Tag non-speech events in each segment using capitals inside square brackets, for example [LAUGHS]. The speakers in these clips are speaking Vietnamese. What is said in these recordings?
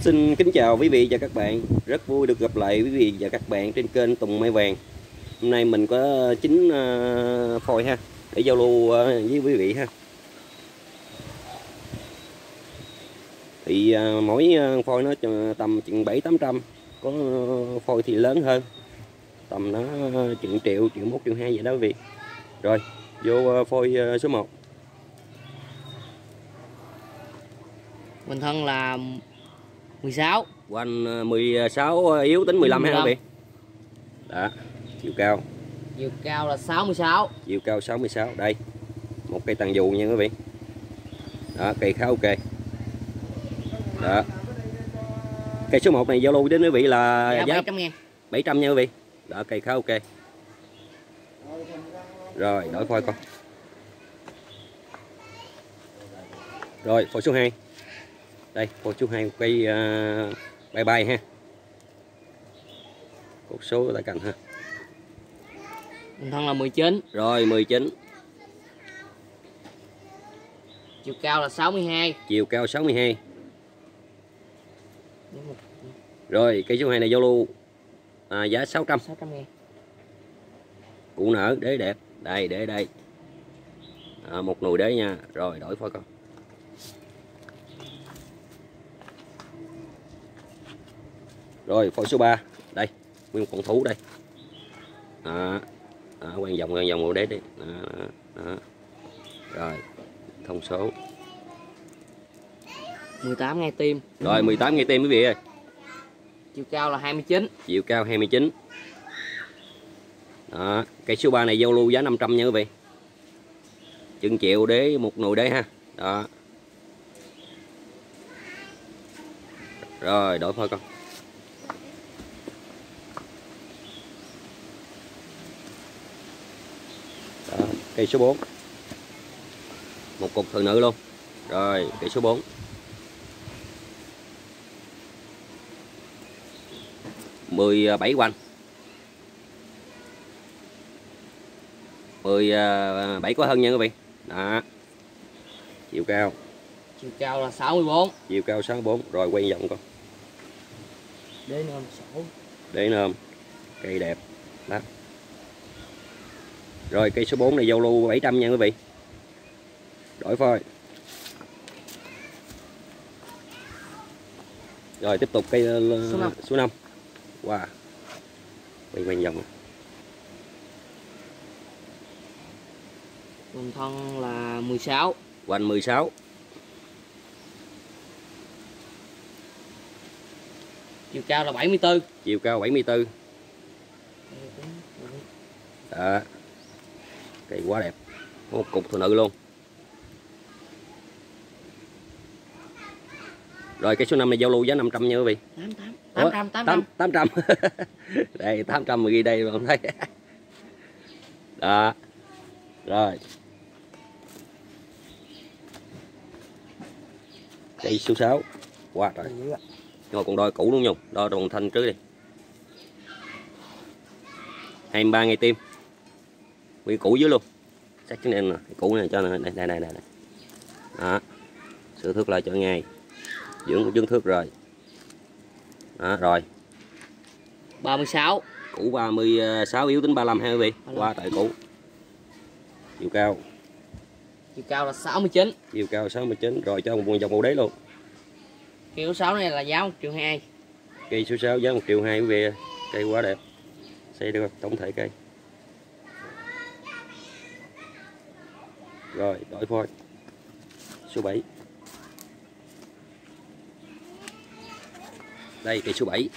Xin kính chào quý vị và các bạn. Rất vui được gặp lại quý vị và các bạn trên kênh Tùng Mai Vàng. Hôm nay mình có 9 à, phôi ha. Để giao lưu à, với quý vị ha. Thì à, mỗi phôi nó tầm chừng 7-800 Có phôi thì lớn hơn. Tầm nó chừng triệu, triệu 1, triệu 2 vậy đó quý vị. Rồi vô phôi số 1 Bình thân là 16 Quanh 16 yếu tính 15, 15. ha quý vị Đó chiều cao. Chiều cao là 66 chiều cao 66 đây. Một cây tàn dù nha quý vị. Đó cây khá ok. Đó. Cây số 1 này giao lưu đến quý vị là dạ, giá 700 ngàn. 700 nha quý vị. Đó cây khá ok. Rồi đổi phôi con. Rồi phôi số 2 đây phôi số 2 cây uh, bay bay ha. Cột số ta cần ha. Bình thân là 19 Rồi 19 Chiều cao là 62 Chiều cao 62 Rồi. Cây số 2 này giao lưu. À, Giá 600 600 ngàn. Cụ nở đế đẹp. Đây để đây. À, Một nồi đế nha. Rồi đổi phôi con Rồi phôi số 3 Đây Nguyên một con thú đây. À, đó, quay vòng quay vòng màu đế đi đó, đó, đó. rồi thông số. 18 ngay tim. Rồi 18 ngay tim quý vị ơi. Chiều cao là 29 chiều cao 29 đó cây số 3 này giao lưu giá 500 nha quý vị. Chừng triệu đế một nồi đế ha. Đó. Rồi đổi thôi con cây số 4 một cục thường nữ luôn. Rồi cây số 4 17 quanh. 17 có hơn nha quý vị. Đó. Chiều cao. Chiều cao là 64 chiều cao 64 rồi quay vòng con. Đế nôm sổ đế nôm. Cây đẹp. Đó rồi cây số 4 này giao lưu 700 nha quý vị. Đổi phôi. Rồi tiếp tục cây ờ, số 5. Số 5. Wow. Quay quanh vòng. Quanh thân là 16. Quanh 16. Chiều cao là 74. Chiều cao 74. Đó cây quá đẹp. Một cục phụ nữ luôn. Rồi cây số 5 này giao lưu giá 500 nha quý vị. 800 800 800 đây 800 mà ghi đây mà không thấy. [LAUGHS] Đó. Rồi. Cây số 6 quá trời. Nhưng mà còn đo cũ đúng không đo đồng thanh trước đi. 23 ngày tim bị cũ dưới luôn. Chắc cái em nè cũ này cho này đây đây đây, đây. đó. Sửa thước lại cho ngay. Dưỡng dưỡng thước rồi. Đó rồi. 36 cũ 36 yếu tính 35 ha quý vị. qua tại cũ chiều cao. Chiều cao là 69 chiều cao 69 rồi cho một vòng màu đế luôn. Cây số 6 này là giá 1 triệu 2 cây số 6 giá 1 triệu 2 quý vị cây quá đẹp. Xây được tổng thể cây Rồi, đổi phôi. Số 7. Đây cây số 7.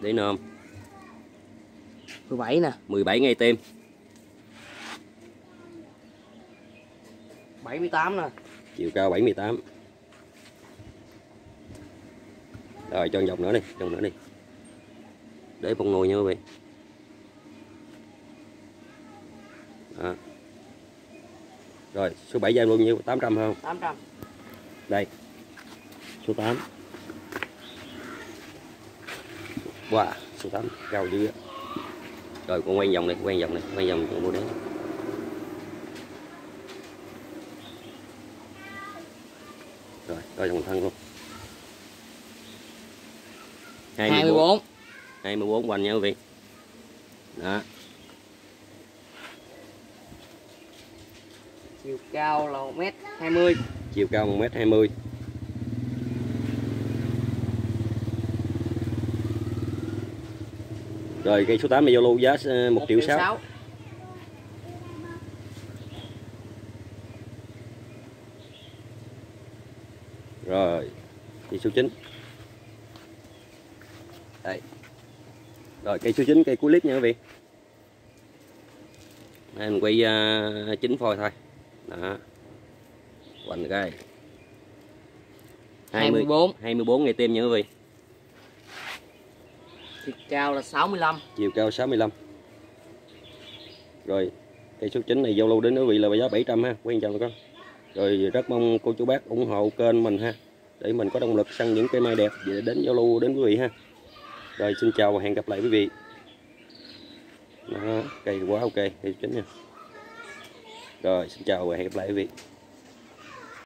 Để nôm. 17 nè. 17 ngày tim. 78 nè. Chiều cao 78. Rồi cho dòng nữa đi, dòng nữa đi. Để một nồi nha quý vị. Đó. Rồi số 7 giao luôn nhiêu? 800 không? 800 Đây. Số 8 Wow số 8 cao dữ Rồi con quen vòng này quen vòng này quen vòng con mua đấy rồi coi dòng thân luôn. 24 24 24 quanh nha quý vị. Đó chiều cao là 1 mét 20 chiều cao 1m20 rồi cây số 8 này Zalo giá ờ, 1 triệu 6 rồi cây số 9 đây. Rồi cây số 9 cây cuối clip nha quý vị. Đây, mình quay uh, 9 phôi thôi đó. Quanh cái 20, 24 24 ngày tim nha quý vị. Chiều cao là 65 chiều cao 65 rồi cây số 9 này giao lưu đến quý vị là giá 700 ha quen chào bà con. Rồi rất mong cô chú bác ủng hộ kênh mình ha để mình có động lực săn những cây mai đẹp để đến giao lưu đến quý vị ha. Rồi xin chào và hẹn gặp lại quý vị. Đó, cây quá ok cây 9 nha rồi xin chào và hẹn gặp lại quý vị.